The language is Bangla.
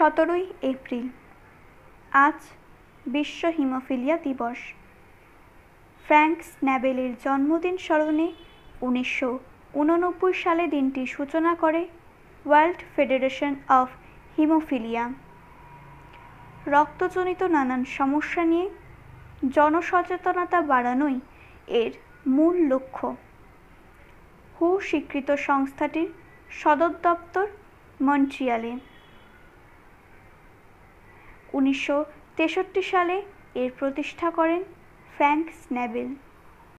সতেরোই এপ্রিল। আজ বিশ্ব হিমোফিলিয়া দিবস। ফ্র্যাঙ্ক স্ন্যাবেলের জন্মদিন স্মরণে উনিশশো উননব্বই সালে দিনটির সূচনা করে ওয়ার্ল্ড ফেডারেশন অফ হিমোফিলিয়া। রক্তজনিত নানান সমস্যা নিয়ে জনসচেতনতা বাড়ানোই এর মূল লক্ষ্য। হু স্বীকৃত সংস্থাটির সদর দপ্তর মন্ট্রিয়ালে। উনিশশো তেষট্টি সালে এর প্রতিষ্ঠা করেন ফ্র্যাঙ্ক স্ন্যাবেল